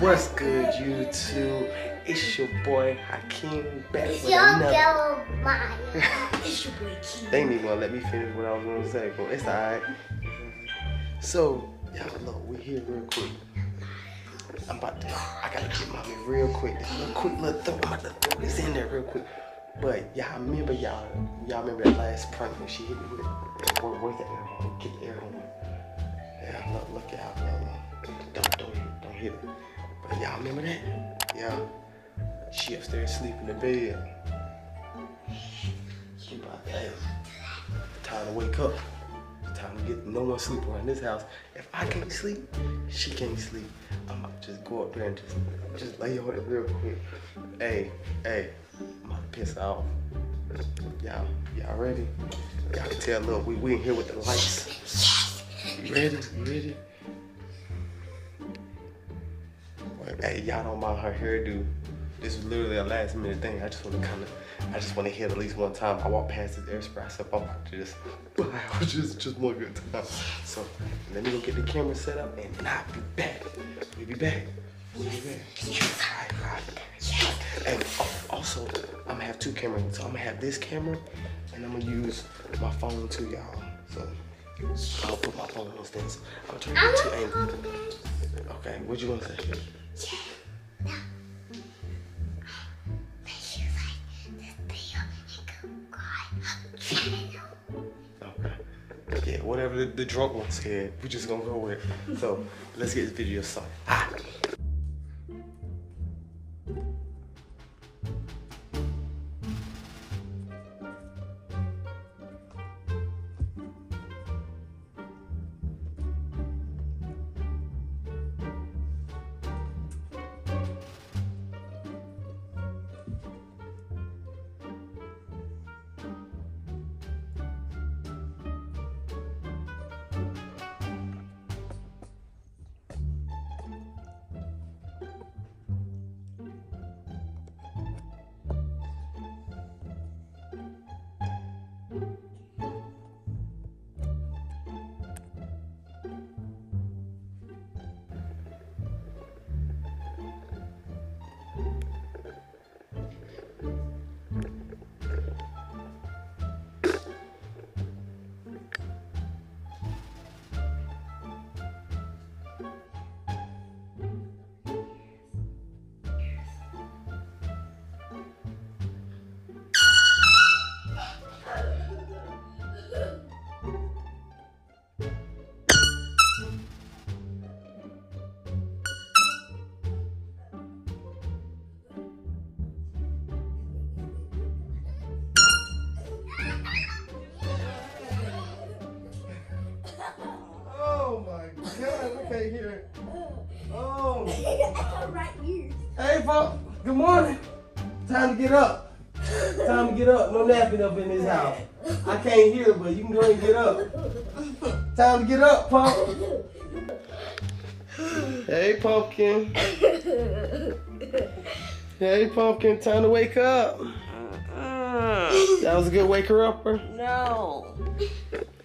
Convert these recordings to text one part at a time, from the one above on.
What's good, YouTube? It's your boy Hykeem back It's with your another. girl. It's your boy Keith. They ain't even gonna let me finish what I was gonna say, but it's alright. So, y'all look, we here real quick. I'm about to, I gotta get mommy real quick. This little quick little throw, I'm about to throw this in there real quick. But y'all remember y'all, y'all remember that last prank when she hit me with it? Where, where's the air horn? Get the air horn. Yeah, look, look out, man. Don't, don't hit, don't hit it. But y'all remember that? Yeah. She upstairs sleeping in the bed. She about to, hey, time to wake up. Time to get no one sleep around this house. If I can't sleep, she can't sleep. I'm about to just go up there and just just lay on it real quick. Hey, hey, I'm about to piss off. Y'all, y'all ready? Y'all can tell, look, we, we in here with the lights. You ready? You ready? Hey, y'all don't mind her hairdo. This was literally a last minute thing. I just want to kind of, I just want to hit at least one time. I walked past this air spray. I said, I'm about to just, just, just one good time. So let me go get the camera set up and I'll be back. We'll be back. We'll be back. Alright, alright. And also, I'm gonna have two cameras. So I'm gonna have this camera and I'm gonna use my phone too, y'all. So I'll put my phone on this. I'm gonna I'm get two not Okay, whatever the, the drunk one said, we're just gonna go with it. So let's get this video started. Hey, Pop. Good morning. Time to get up. Time to get up. No napping up in this house. I can't hear, but you can go and get up. Time to get up, Pump. Hey, Pumpkin. Hey, Pumpkin. Time to wake up. Uh-uh. That was a good waker upper. No.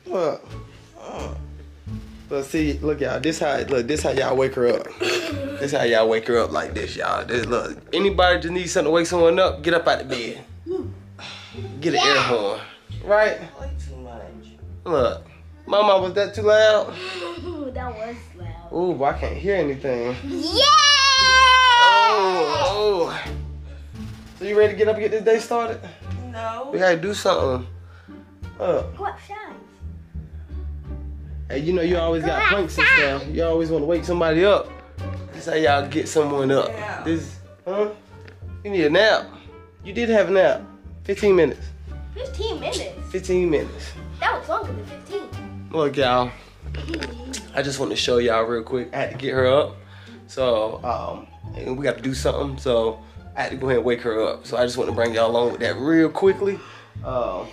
Look. Let's see, look, y'all. This how look. This how y'all wake her up. This how y'all wake her up like this, y'all. This look. Anybody just needs something to wake someone up, get up out the bed. Get an air horn. Right? Way too much. Look. Mama, was that too loud? that was loud. Ooh, I can't hear anything. Yeah! Oh, oh. So you ready to get up and get this day started? No. We gotta do something. Look. Go outside. Hey, you know you always got pranks and stuff. You always want to wake somebody up. This how y'all get someone up. Yeah. This, huh? You need a nap. You did have a nap. 15 minutes. 15 minutes. 15 minutes. That was longer than 15. Look, y'all. I just want to show y'all real quick. I had to get her up. So, um, and we got to do something. So, I had to go ahead and wake her up. So, I just want to bring y'all along with that real quickly. Um,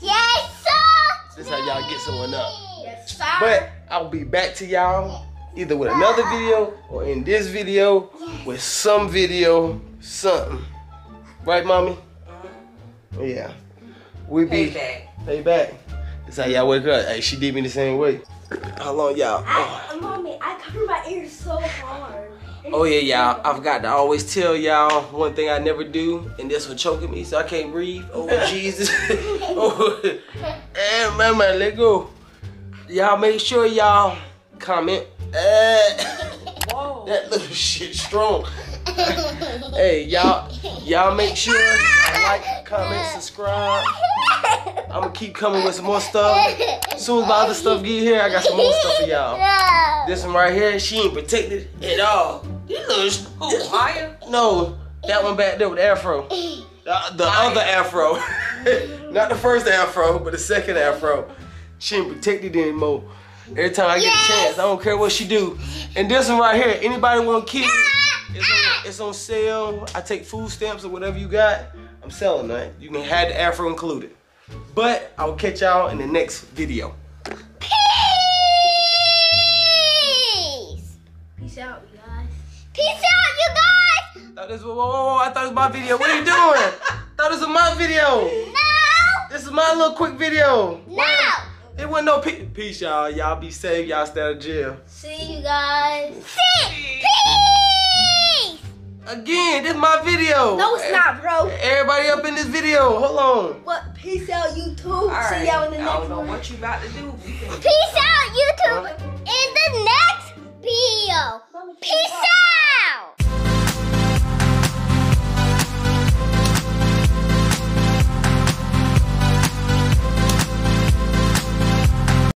Yes, sir! this how y'all get someone up. Yes, sir. But I'll be back to y'all either with another video or in this video with some video, something. Right, mommy? Uh-huh. Yeah. We be Payback. pay back. This how y'all wake up. Hey, she did me the same way. How long y'all? Oh, mommy, I covered my ears so hard. Oh yeah, y'all. I forgot to always tell y'all one thing I never do, and this one choking me, so I can't breathe. Oh Jesus. oh, and man, man, let go. Y'all make sure y'all comment. Eh, Whoa. that little shit strong. hey, y'all, y'all make sure y'all like, comment, subscribe. I'm gonna keep coming with some more stuff. As soon as my other stuff get here, I got some more stuff for y'all. This one right here, she ain't protected at all. You little Who, Maya? no, that one back there with the afro. The, the other afro. Not the first afro, but the second afro. She ain't protected anymore. Every time I get Yes. a chance, I don't care what she do. And this one right here, anybody want to keep? It's on, it's on sale. I take food stamps or whatever you got. I'm selling that. You can have the afro included. But I'll catch y'all in the next video. Peace. Peace out, you guys. Peace out, you guys. Thought this was, whoa, whoa, whoa, I thought it was my video. What are you doing? thought this was my video. No. This is my little quick video. No. It wasn't no pe- peace, y'all. Y'all be safe. Y'all stay out of jail. See you guys. See. Peace. Again, this is my video. No, it's not, bro. Everybody up in this video. Hold on. What? Peace out, YouTube. All right. See y'all in the I next don't know one. what you about to do. Peace out, YouTube. In